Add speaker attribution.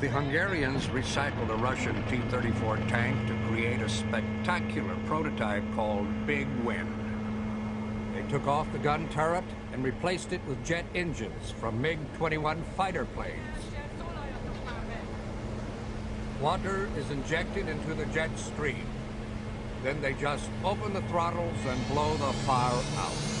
Speaker 1: The Hungarians recycled a Russian T-34 tank to create a spectacular prototype called Big Wind. They took off the gun turret and replaced it with jet engines from MiG-21 fighter planes. Water is injected into the jet stream. Then they just open the throttles and blow the fire out.